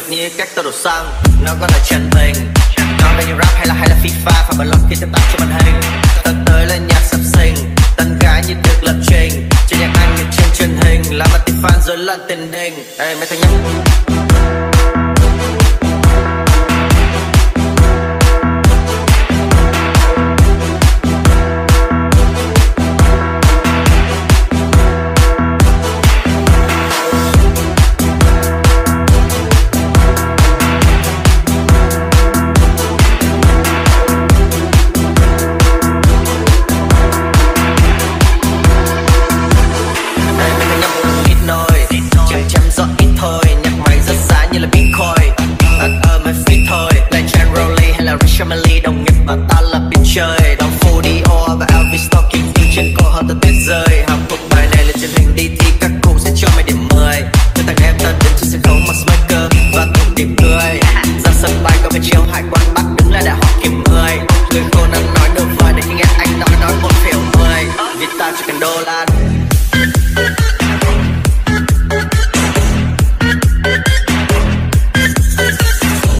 tao đổ xăng. Nó có là chân tình. Nó là như rap hay là hay là fifa và bật lọc khi tiếp tác cho màn hình. Tao tới là nhạc sập sinh tân gái như được lập trình. Trên nhạc anh như trên truyền hình. Làm mặt tiền fan rồi lăn tiền đình ê, mấy thằng nhóc. rất xa như là bitcoin At ở my feet thôi, Là Jan Rowley hay là Richard Malley Đồng nghiệp và ta là bên chơi. Đóng phố Dior và Elvis Stocking Từ trên cổ họ tới tuyết rơi. Học thuộc bài này là trên hình đi thi, Các cụ sẽ cho mày điểm 10 Cho thằng em ta đứng trên sân khấu mặc smoker Và tụng điểm cười Ra sân bay có phải chiêu hải quan bắt Đứng lại đại học kiểm người. Người cô ăn nói đầu vời Để nghe anh nói nói một phiểu 10 Vì ta chỉ cần đô la